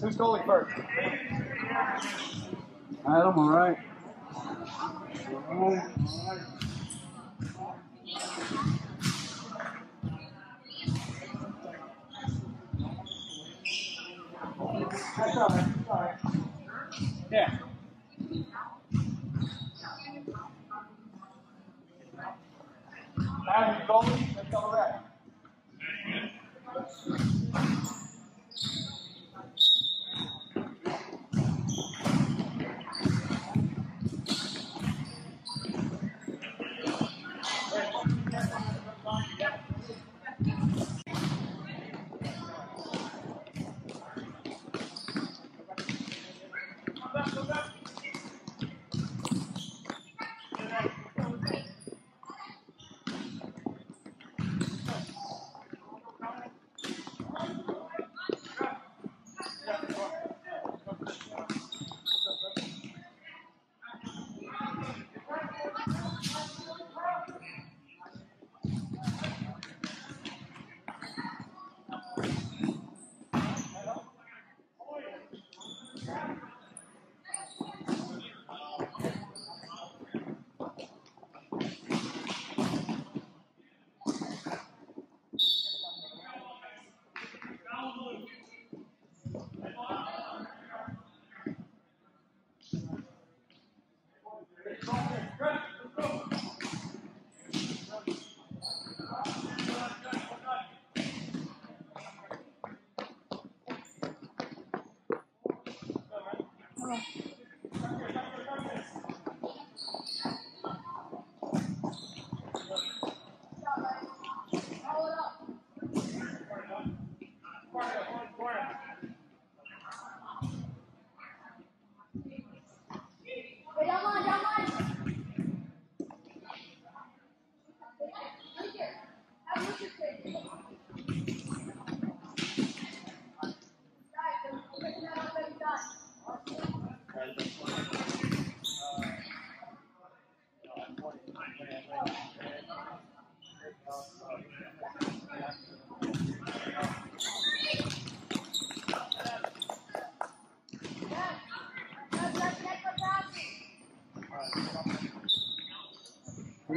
Who's going first? Adam, all right. Yeah. Adam, goalie.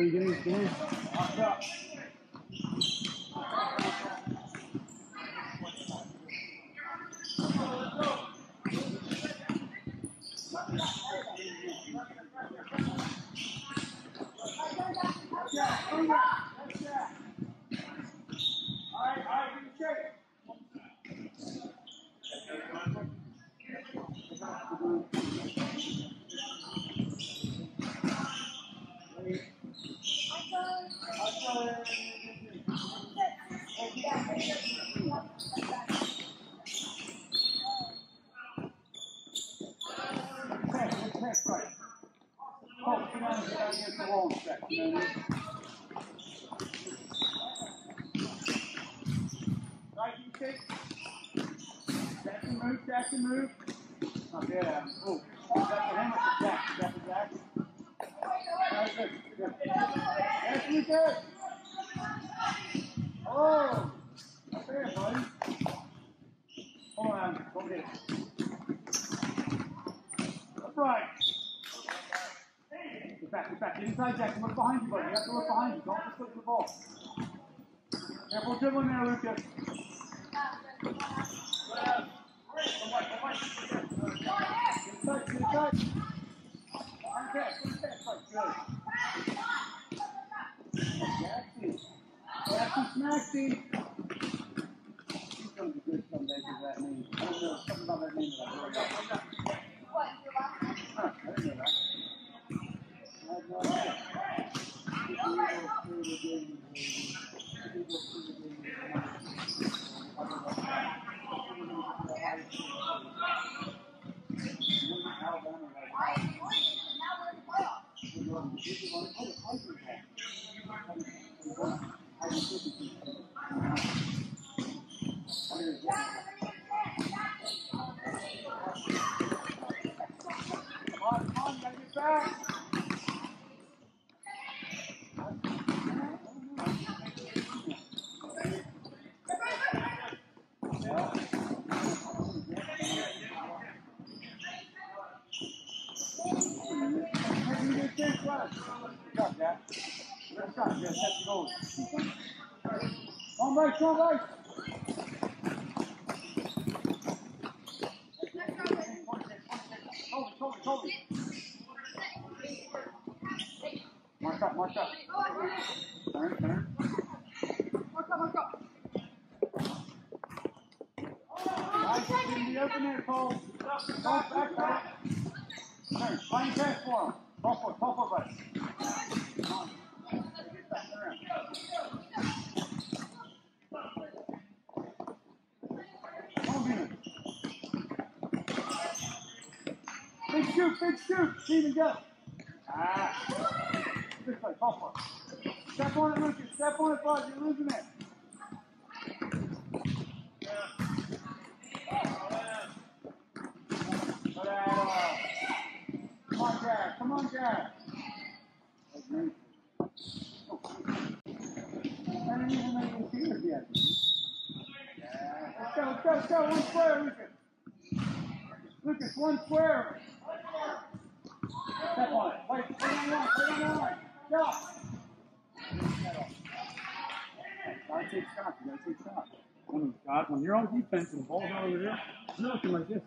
What are you doing? Ya, pues, On base. Hold it, hold it, hold it. Mark up, mark up. Turn, turn. Nice, in the open there, Cole. Cole, back, back. Turn, find your pass for him. Call for it, call for it, buddy. Come on. Get back around. Come on, Venus. Big shoot, big shoot. Steven, go. Ah. This way, call for it. Step on it, Lucas. Step on it, bud. You're losing it. Put that up. Come on, Jack. Come on, Jack. I didn't even make any fingers yet. Yeah. Let's go. One square, Lucas. Lucas, one square. Step on it. Wait, take shots, you take shots. God, when you're on defense and the ball's over there, you're looking like this.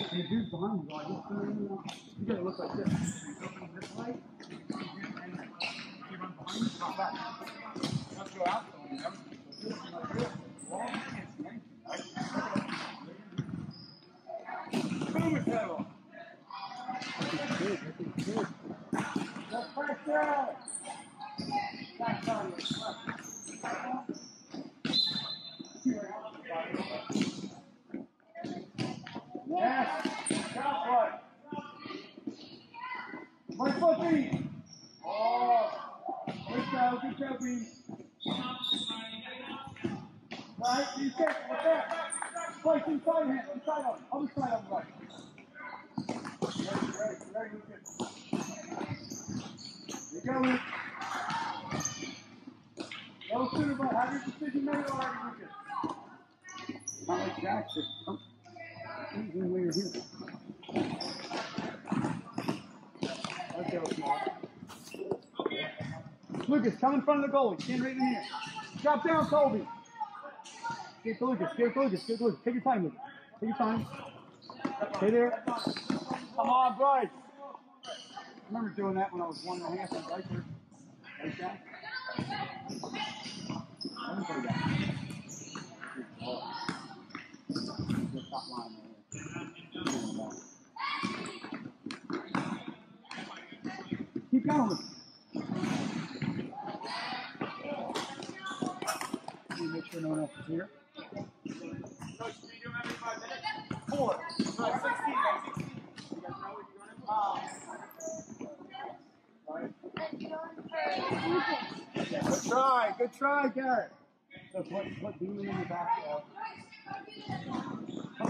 And dude's behind you, gotta look like this. You open this way, and behind you, back. Let's go out, so you know. So this is like this. Wall, you can't see anything, right? Boom, it's settled. Let's pressure. Back on you. Yes. Shot play. Right foot B. Oh. Good go, good go, B. Right, you take it with that. Place inside him, inside him, other side of him, right. Ready, ready, ready, Lucas. You go, Luke. Go sooner, but have your decision made already, Like Jackson. Oh, come. He's in way here. Okay, let's Lucas, come in front of the goalie. Stand right in here. Drop down, Colby. Get to Lucas. Get to Lucas. Get to Lucas. Take your time, Lucas. Take your time. Stay there. Come on, Bryce. I remember doing that when I was one and a half in diapers. Right, Jack? Let me put it top line. Keep going. Make sure no one else is here. Four. No, 16, like 16. You guys know what you're doing? Good try. Good try, Garrett. So put, put Demon in the back. Uh, The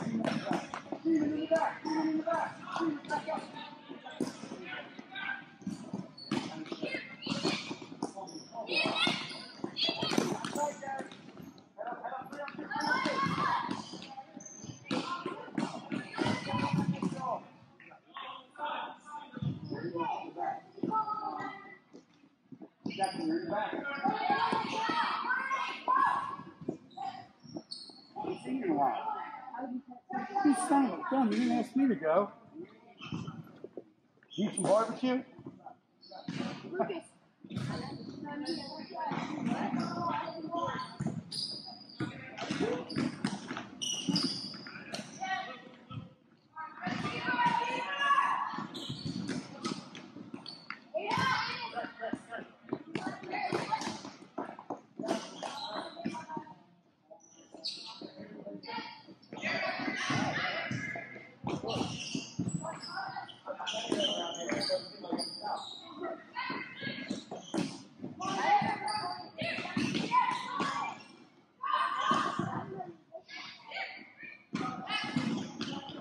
back. Haven't seen you in a while. You son of a gun. You didn't ask me to go. Need some barbecue?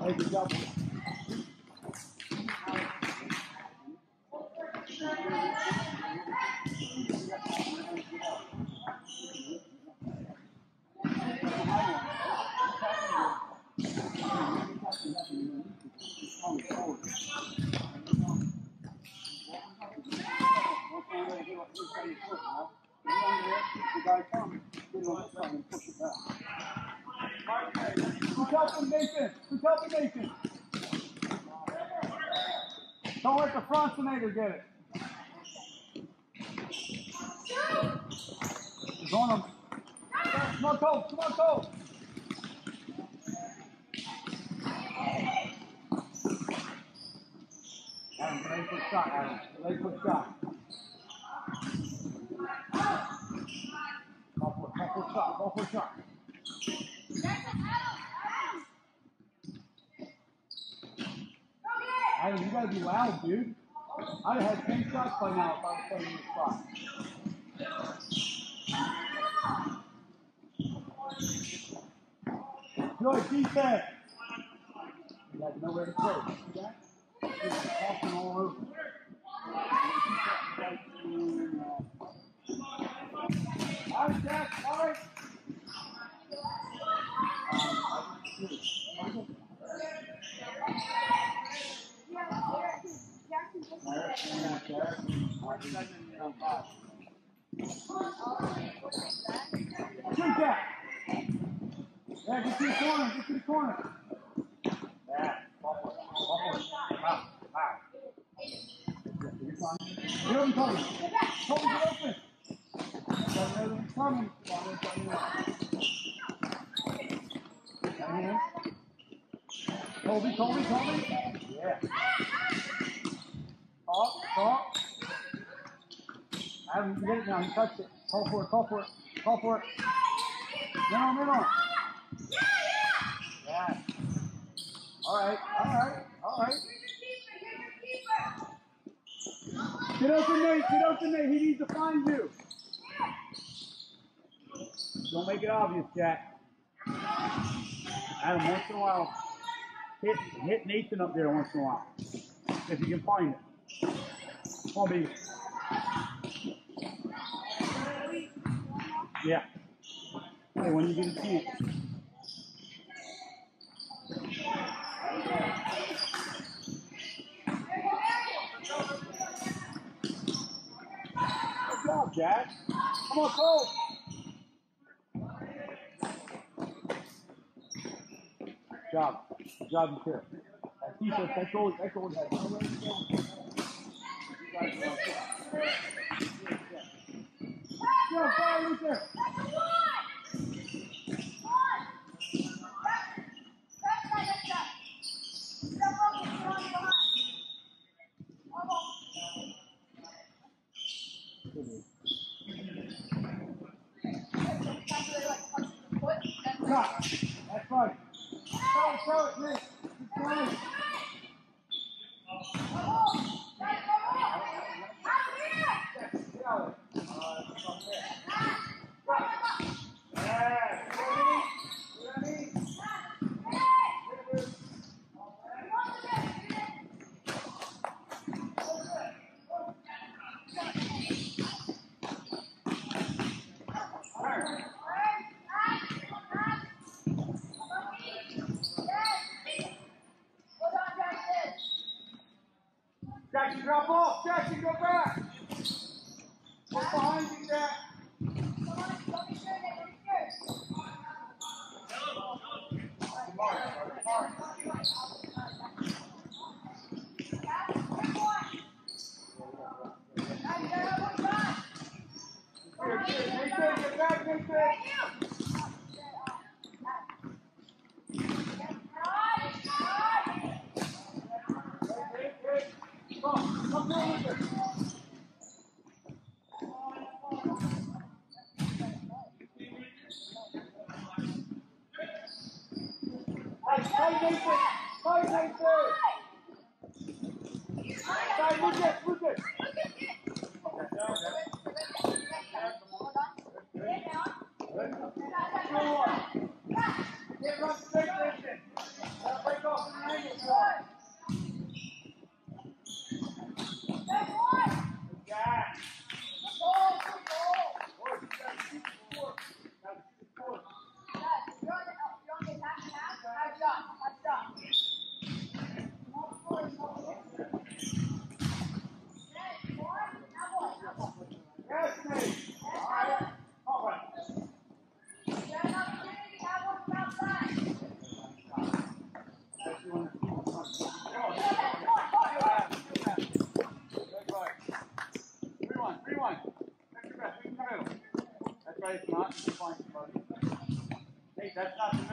Hey, good job. Don't let the Frontinator get it. He's on him. Come on, Cole. Come on, Cole. Adam, lay for a shot, Adam. Lay for a shot. Call for, call for a shot. Call for a shot. Adam, you gotta be loud, dude. I'd have had 10 shots by now if I was playing in the spot. Good defense. You had nowhere to play. See that? Just tossing all over. Shoot that. Yeah, get to the corner. Get to the corner. Yeah. Ball for it. Ball for it. Wow. Wow. You're fine. Get open, Toby. Toby, get open. That he's coming. Toby, Toby, Toby. Yeah. Talk, talk. Adam, you get it now. You touched it. Call for it, call for it, call for it. Middle, middle. Yeah. All right, all right, all right. Get open, Nate. Get open, Nate. He needs to find you. Don't make it obvious, Jack. Adam, once in a while, hit hit Nathan up there once in a while, if you can find it. Baby. Yeah. Hey, when you get a chance. Good job, Jack. Come on, Cole. Good job. Good job, you too. That defense, that goal, go. Fire right there. Shot. That's right. Throw it, throw it, Nick. Keep going. Get out of it. Uh, it's up there. Yeah. Ready? Ready? Jackson, That's not the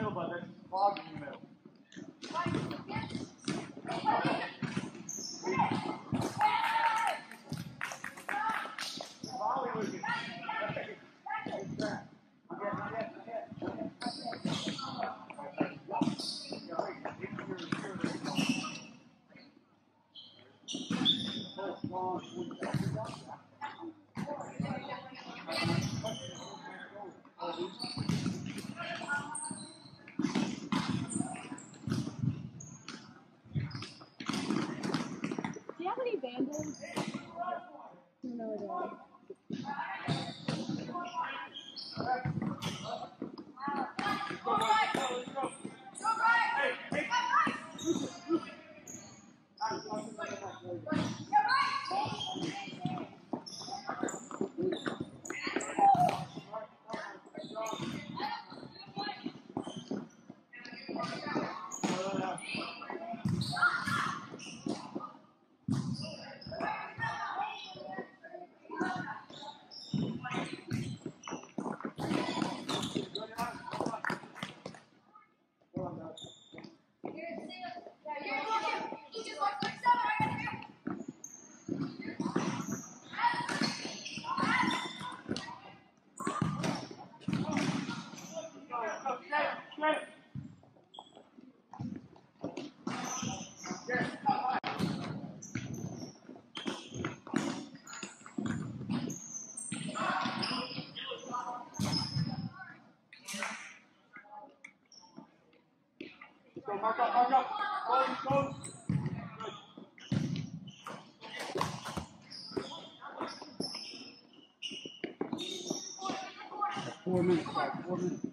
Four minutes, four minutes.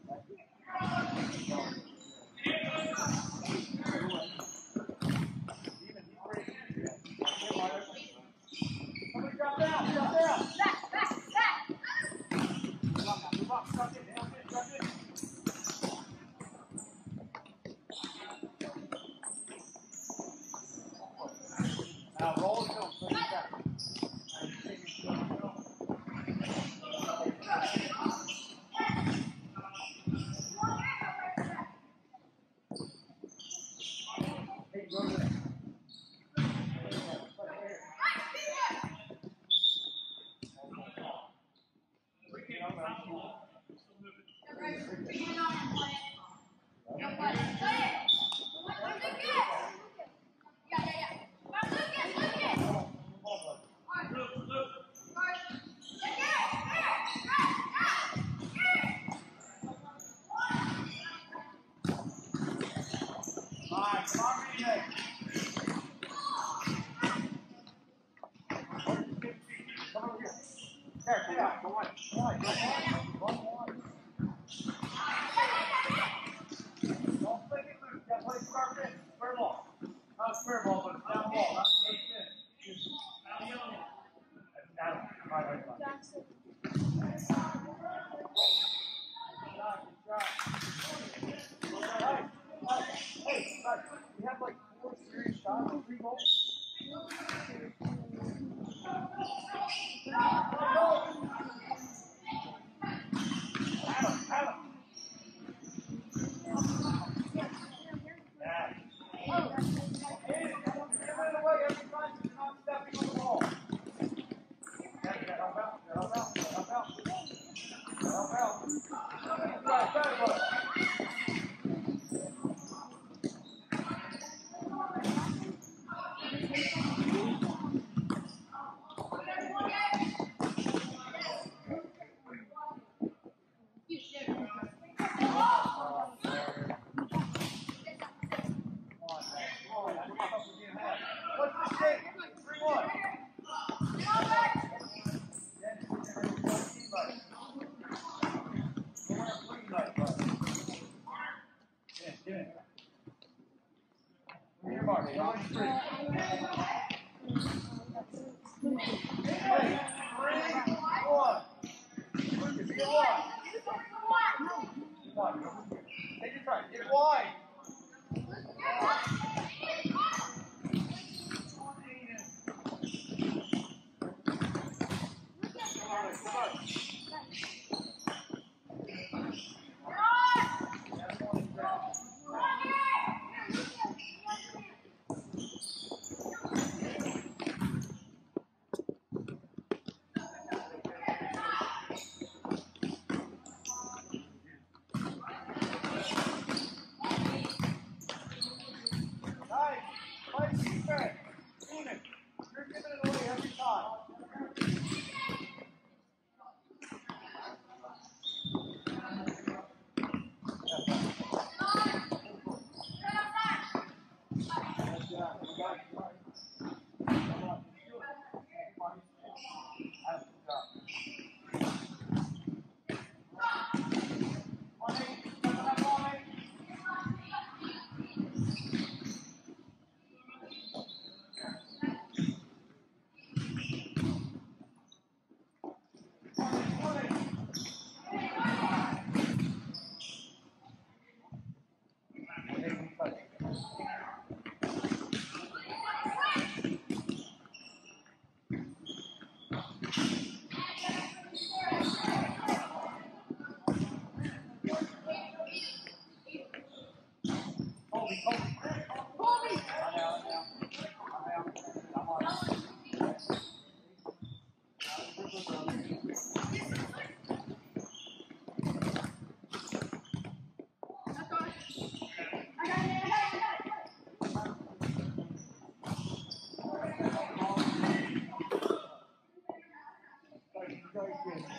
Right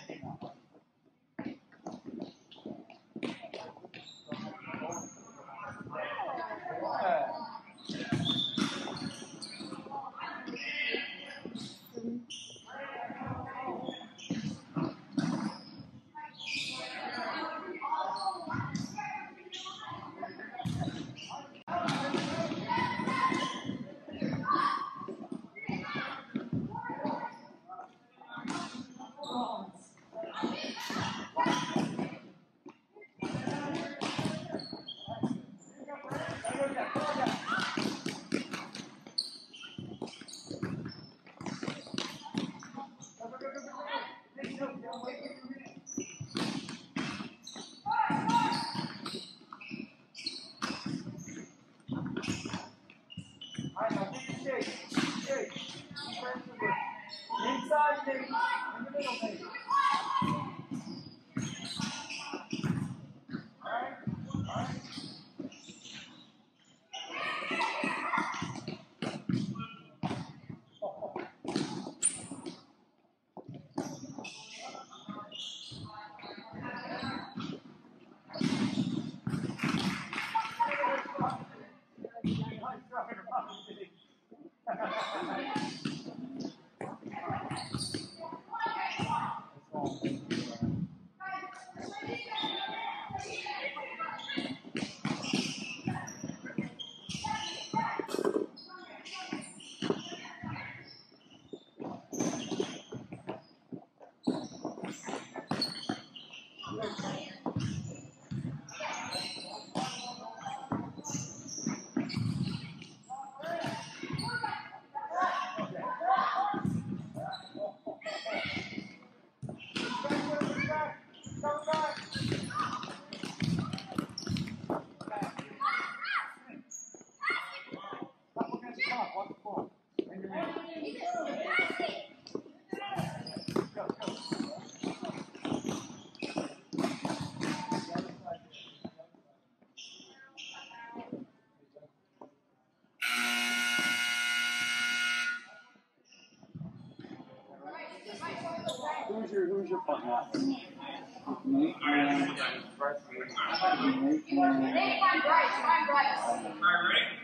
All right, Bryce.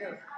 Yes.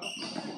Obrigado.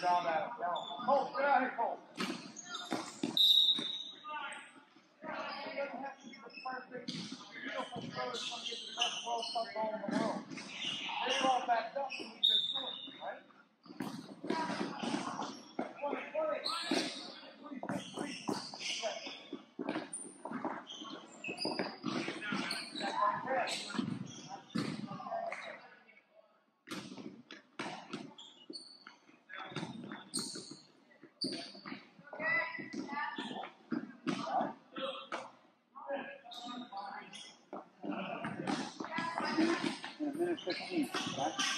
Yeah, good job, Adam. Cole, get out here, Cole. It doesn't have to be the perfect, beautiful throw that's going to get the best ball stuff ball in the world. They're all backed up and we just threw it, right? 20, 20. Please, please, please. Yeah. That's my best. In a minute 15, right?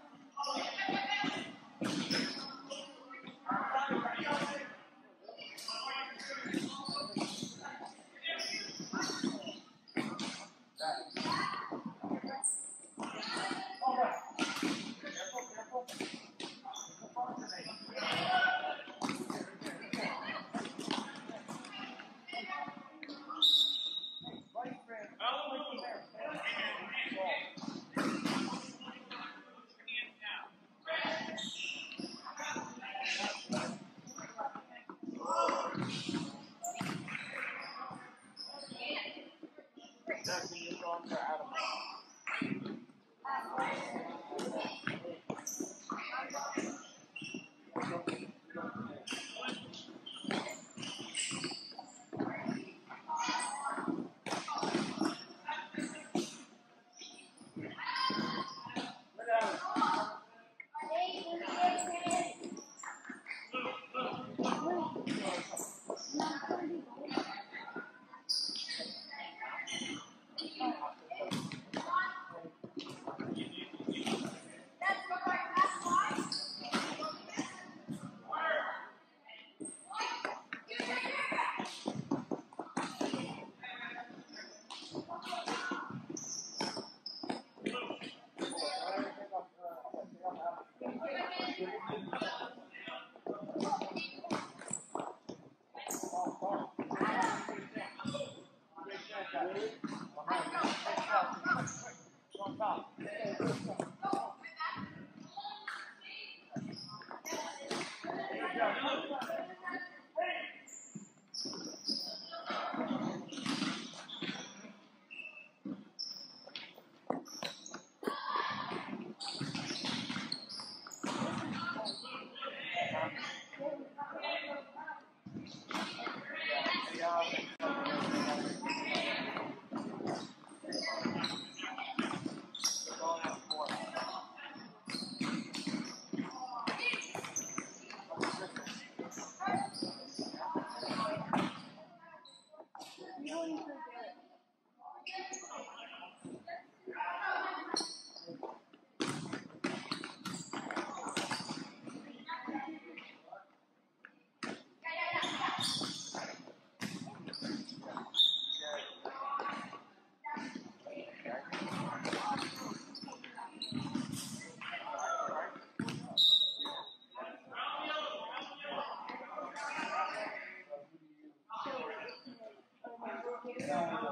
All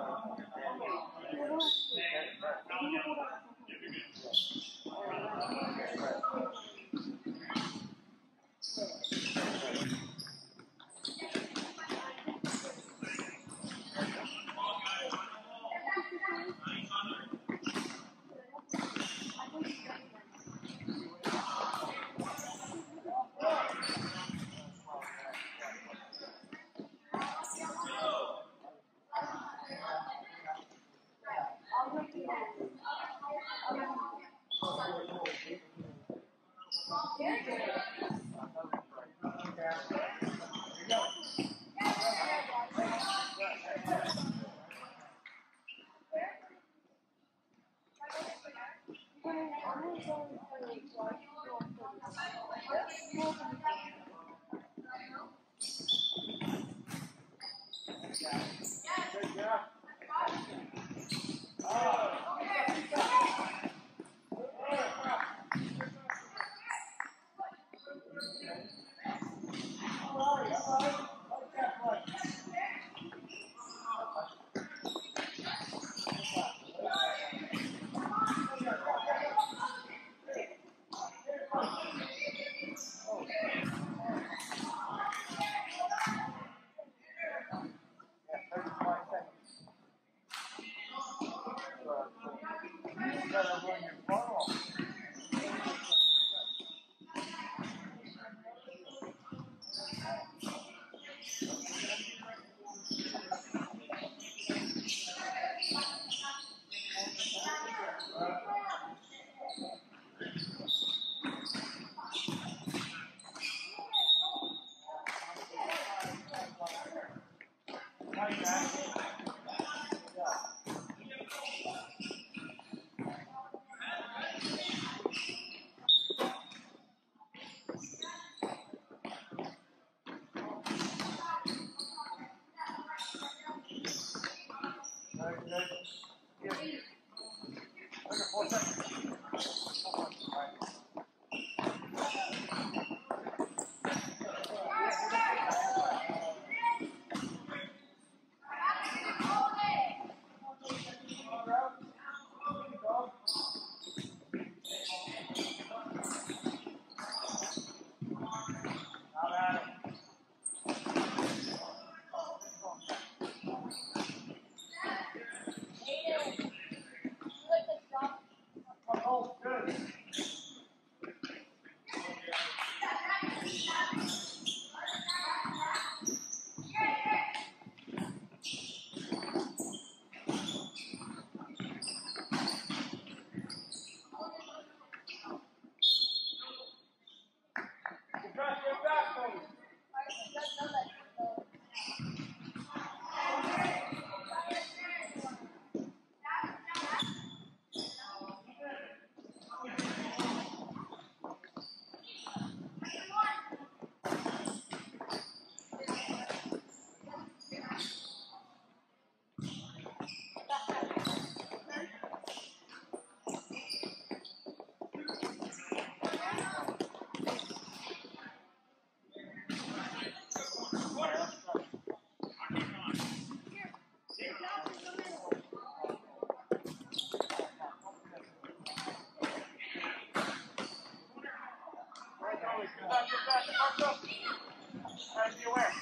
back, get back, back up. And be aware,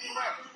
be aware.